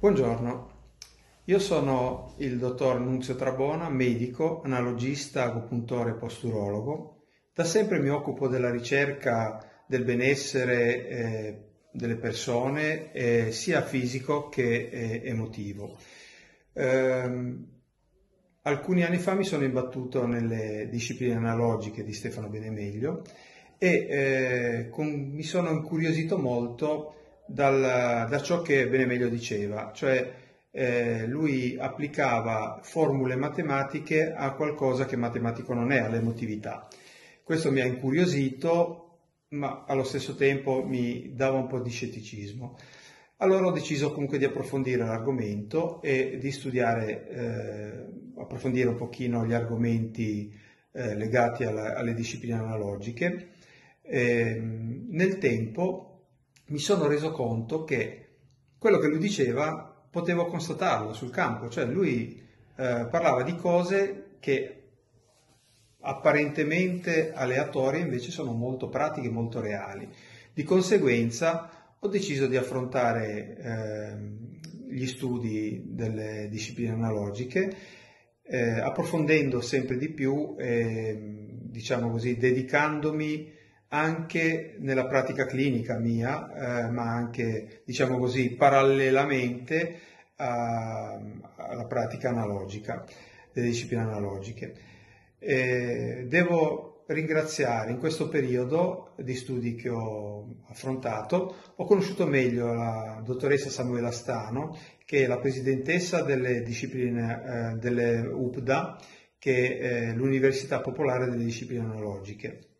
Buongiorno, io sono il dottor Nunzio Trabona, medico, analogista, agopuntore e posturologo. Da sempre mi occupo della ricerca del benessere eh, delle persone, eh, sia fisico che eh, emotivo. Ehm, alcuni anni fa mi sono imbattuto nelle discipline analogiche di Stefano Benemeglio e eh, con, mi sono incuriosito molto dal, da ciò che Benemeglio diceva, cioè eh, lui applicava formule matematiche a qualcosa che matematico non è, all'emotività. Questo mi ha incuriosito, ma allo stesso tempo mi dava un po' di scetticismo. Allora ho deciso comunque di approfondire l'argomento e di studiare, eh, approfondire un pochino gli argomenti eh, legati alla, alle discipline analogiche. E, nel tempo mi sono reso conto che quello che lui diceva potevo constatarlo sul campo, cioè lui eh, parlava di cose che apparentemente aleatorie invece sono molto pratiche, molto reali. Di conseguenza ho deciso di affrontare eh, gli studi delle discipline analogiche, eh, approfondendo sempre di più, diciamo così, dedicandomi anche nella pratica clinica mia, eh, ma anche, diciamo così, parallelamente a, alla pratica analogica, delle discipline analogiche. E devo ringraziare in questo periodo di studi che ho affrontato, ho conosciuto meglio la dottoressa Samuela Stano, che è la presidentessa delle discipline eh, delle UPDA, che è l'Università Popolare delle Discipline Analogiche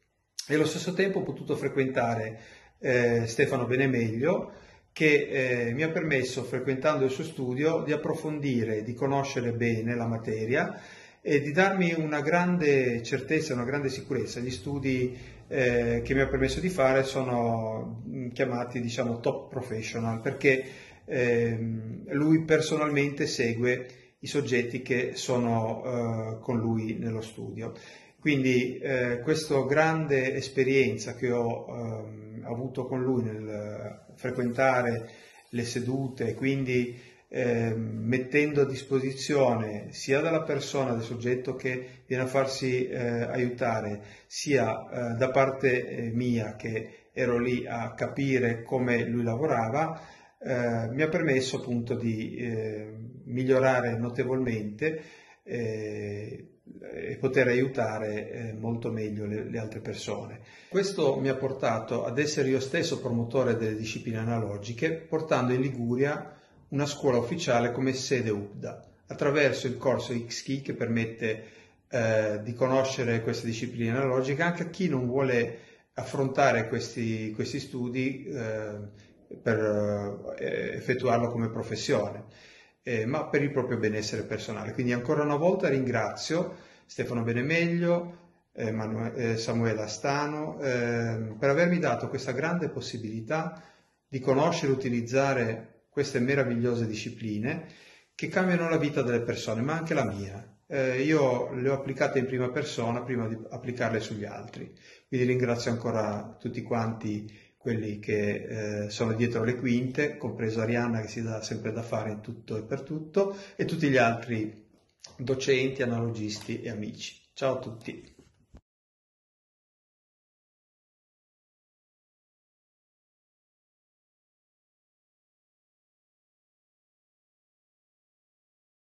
e allo stesso tempo ho potuto frequentare eh, Stefano Benemeglio che eh, mi ha permesso, frequentando il suo studio, di approfondire, di conoscere bene la materia e di darmi una grande certezza, una grande sicurezza. Gli studi eh, che mi ha permesso di fare sono mm, chiamati, diciamo, top professional, perché ehm, lui personalmente segue i soggetti che sono eh, con lui nello studio. Quindi eh, questa grande esperienza che ho eh, avuto con lui nel frequentare le sedute, quindi eh, mettendo a disposizione sia dalla persona, del soggetto che viene a farsi eh, aiutare, sia eh, da parte eh, mia che ero lì a capire come lui lavorava, mi ha permesso appunto di migliorare notevolmente e poter aiutare eh, molto meglio le, altre persone. Questo mi ha portato ad essere io stesso promotore delle discipline analogiche, portando in Liguria una scuola ufficiale come sede UPDA, attraverso il corso XKey che permette eh, di conoscere queste discipline analogiche anche a chi non vuole affrontare questi, questi studi eh, per eh, effettuarlo come professione eh, ma per il proprio benessere personale. Quindi ancora una volta ringrazio Stefano Benemeglio, eh, Manu- eh, Samuele Astano, ehm, per avermi dato questa grande possibilità di conoscere e utilizzare queste meravigliose discipline che cambiano la vita delle persone, ma anche la mia. Eh, io le ho applicate in prima persona prima di applicarle sugli altri. Quindi ringrazio ancora tutti quanti quelli che eh, sono dietro le quinte, compreso Arianna che si dà sempre da fare in tutto e per tutto, e tutti gli altri docenti, analogisti e amici. Ciao a tutti.